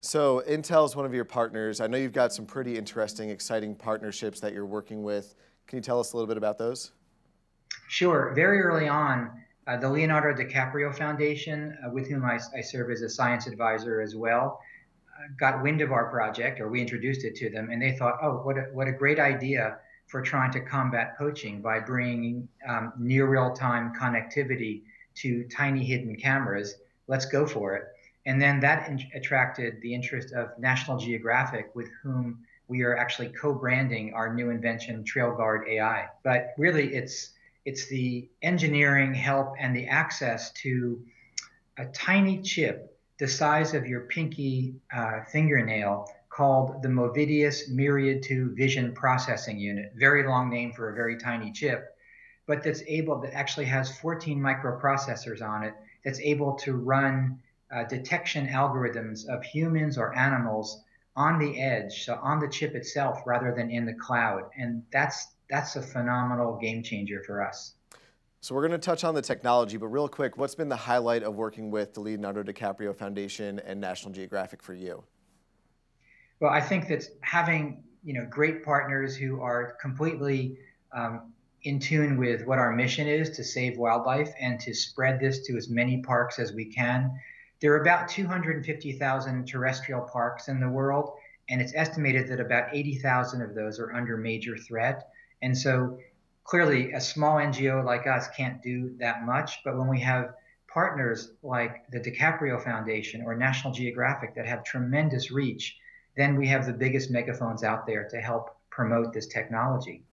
So Intel is one of your partners. I know you've got some pretty interesting, exciting partnerships that you're working with. Can you tell us a little bit about those? Sure. Very early on, uh, the Leonardo DiCaprio Foundation, uh, with whom I, I, serve as a science advisor as well, uh, got wind of our project, or we introduced it to them, and they thought, oh, what a, what a great idea for trying to combat poaching by bringing um, near real time connectivity to tiny hidden cameras. Let's go for it. And then that in- attracted the interest of National Geographic, with whom we are actually co-branding our new invention, TrailGuard AI. But really, it's it's the engineering help and the access to a tiny chip the size of your pinky uh, fingernail called the Movidius Myriad 2 Vision Processing Unit. Very long name for a very tiny chip, but that's able, that actually has 14 microprocessors on it, that's able to run uh, detection algorithms of humans or animals on the edge, so on the chip itself rather than in the cloud. And that's that's a phenomenal game changer for us. So we're going to touch on the technology, but real quick, what's been the highlight of working with the Leonardo DiCaprio Foundation and National Geographic for you? Well, I think that having you know great partners who are completely um, in tune with what our mission is to save wildlife and to spread this to as many parks as we can. There are about 250,000 terrestrial parks in the world, and it's estimated that about 80,000 of those are under major threat. And so clearly a small NGO like us can't do that much, but when we have partners like the DiCaprio Foundation or National Geographic that have tremendous reach, then we have the biggest megaphones out there to help promote this technology.